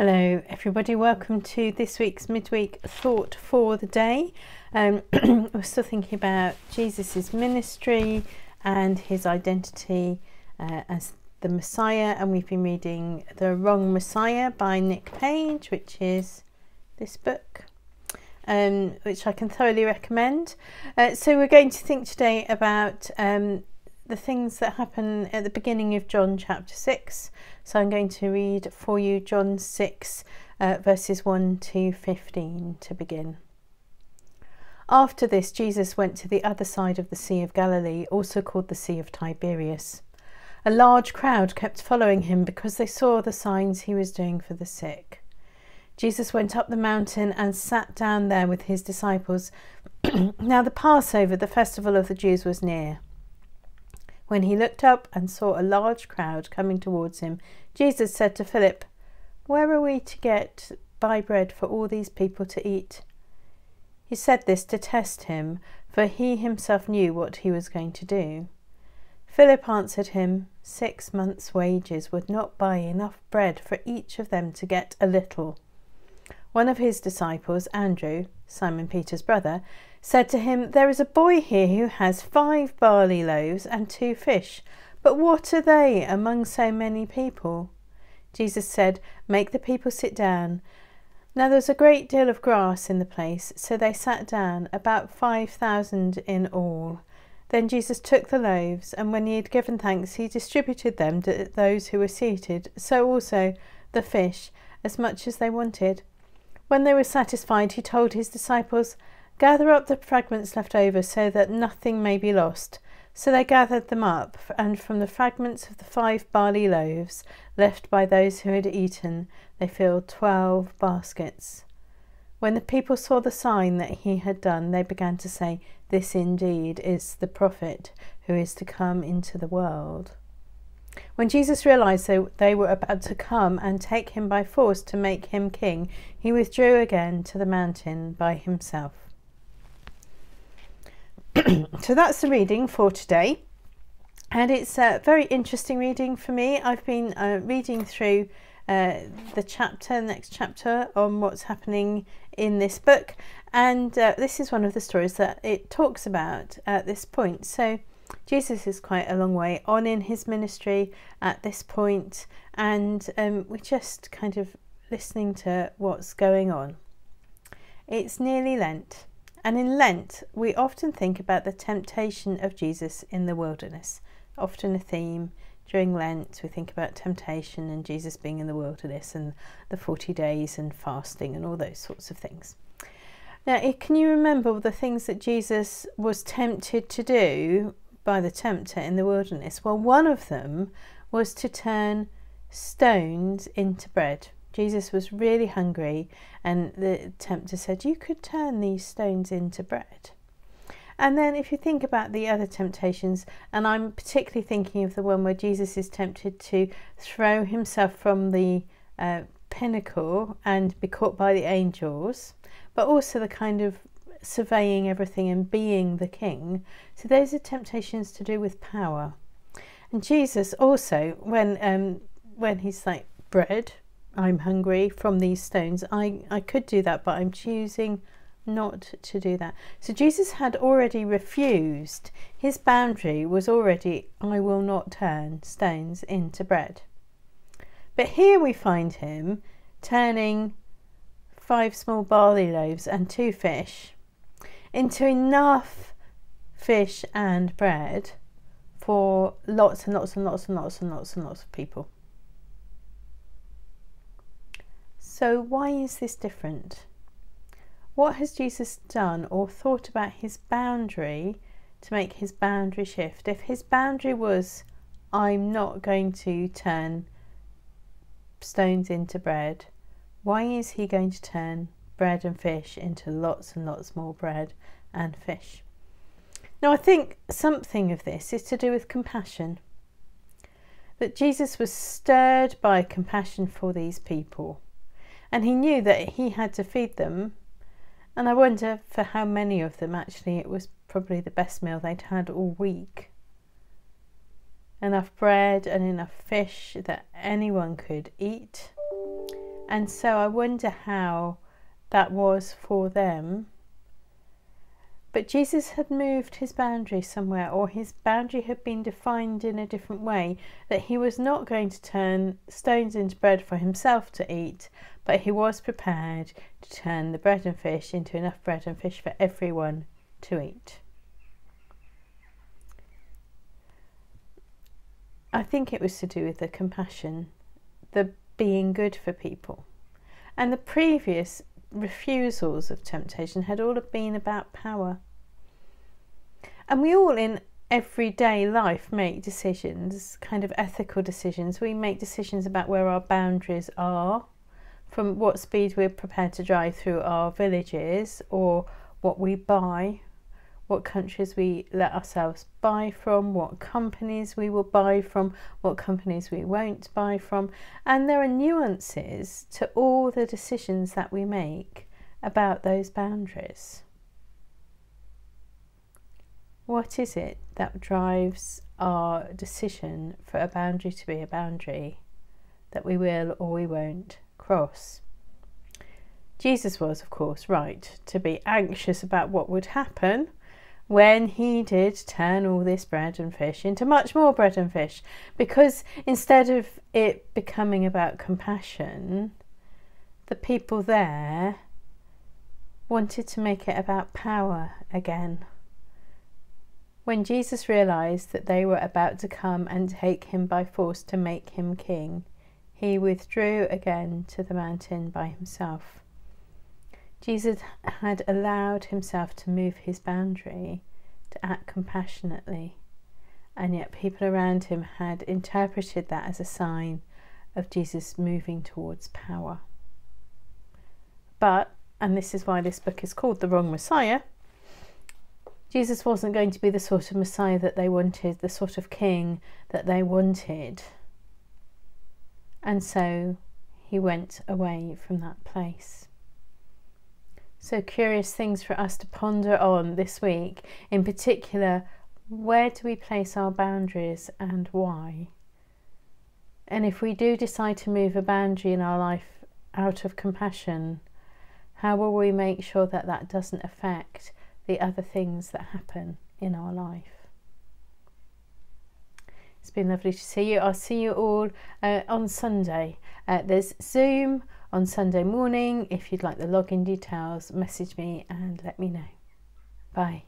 Hello, everybody. Welcome to this week's midweek thought for the day. Um, we're still thinking about Jesus' ministry and his identity uh, as the Messiah, and we've been reading The Wrong Messiah by Nick Page, which is this book. Um, which I can thoroughly recommend. Uh, so, we're going to think today about um, the things that happen at the beginning of John chapter 6. So I'm going to read for you John 6, uh, verses 1 to 15 to begin. After this, Jesus went to the other side of the Sea of Galilee, also called the Sea of Tiberias. A large crowd kept following him because they saw the signs he was doing for the sick. Jesus went up the mountain and sat down there with his disciples. now, the Passover, the festival of the Jews, was near. When he looked up and saw a large crowd coming towards him, Jesus said to Philip, Where are we to get buy bread for all these people to eat? He said this to test him, for he himself knew what he was going to do. Philip answered him, Six months' wages would not buy enough bread for each of them to get a little. One of his disciples, Andrew, Simon Peter's brother, said to him, There is a boy here who has five barley loaves and two fish, but what are they among so many people? Jesus said, Make the people sit down. Now there was a great deal of grass in the place, so they sat down, about five thousand in all. Then Jesus took the loaves, and when he had given thanks, he distributed them to those who were seated, so also the fish, as much as they wanted. When they were satisfied, he told his disciples, Gather up the fragments left over so that nothing may be lost. So they gathered them up, and from the fragments of the five barley loaves left by those who had eaten, they filled twelve baskets. When the people saw the sign that he had done, they began to say, This indeed is the prophet who is to come into the world. When Jesus realized that they were about to come and take him by force to make him king, he withdrew again to the mountain by himself. so that's the reading for today. And it's a very interesting reading for me. I've been uh, reading through uh, the chapter, next chapter, on what's happening in this book. And uh, this is one of the stories that it talks about at this point. So Jesus is quite a long way on in his ministry at this point, and um, we're just kind of listening to what's going on. It's nearly Lent. And in Lent, we often think about the temptation of Jesus in the wilderness. Often a theme during Lent, we think about temptation and Jesus being in the wilderness and the 40 days and fasting and all those sorts of things. Now, can you remember the things that Jesus was tempted to do by the tempter in the wilderness? Well, one of them was to turn stones into bread. Jesus was really hungry, and the tempter said, You could turn these stones into bread. And then, if you think about the other temptations, and I'm particularly thinking of the one where Jesus is tempted to throw himself from the uh, pinnacle and be caught by the angels, but also the kind of surveying everything and being the king. So, those are temptations to do with power. And Jesus also, when um, when he's like bread, I'm hungry from these stones. I, I could do that, but I'm choosing not to do that. So Jesus had already refused. His boundary was already, I will not turn stones into bread. But here we find him turning five small barley loaves and two fish into enough fish and bread for lots and lots and lots and lots and lots and lots of people. So, why is this different? What has Jesus done or thought about his boundary to make his boundary shift? If his boundary was, I'm not going to turn stones into bread, why is he going to turn bread and fish into lots and lots more bread and fish? Now, I think something of this is to do with compassion. That Jesus was stirred by compassion for these people and he knew that he had to feed them. And I wonder for how many of them actually it was probably the best meal they'd had all week. Enough bread and enough fish that anyone could eat. And so I wonder how that was for them. But Jesus had moved his boundary somewhere, or his boundary had been defined in a different way, that he was not going to turn stones into bread for himself to eat, but he was prepared to turn the bread and fish into enough bread and fish for everyone to eat. I think it was to do with the compassion, the being good for people. And the previous refusals of temptation had all been about power. And we all in everyday life make decisions, kind of ethical decisions. We make decisions about where our boundaries are, from what speed we're prepared to drive through our villages, or what we buy, what countries we let ourselves buy from, what companies we will buy from, what companies we won't buy from. And there are nuances to all the decisions that we make about those boundaries. What is it that drives our decision for a boundary to be a boundary that we will or we won't cross? Jesus was, of course, right to be anxious about what would happen when he did turn all this bread and fish into much more bread and fish, because instead of it becoming about compassion, the people there wanted to make it about power again. When Jesus realized that they were about to come and take him by force to make him king, he withdrew again to the mountain by himself. Jesus had allowed himself to move his boundary, to act compassionately, and yet people around him had interpreted that as a sign of Jesus moving towards power. But, and this is why this book is called The Wrong Messiah, Jesus wasn't going to be the sort of Messiah that they wanted, the sort of king that they wanted. And so he went away from that place. So, curious things for us to ponder on this week. In particular, where do we place our boundaries and why? And if we do decide to move a boundary in our life out of compassion, how will we make sure that that doesn't affect the other things that happen in our life? It's been lovely to see you. I'll see you all uh, on Sunday. Uh, there's Zoom on Sunday morning. If you'd like the login details, message me and let me know. Bye.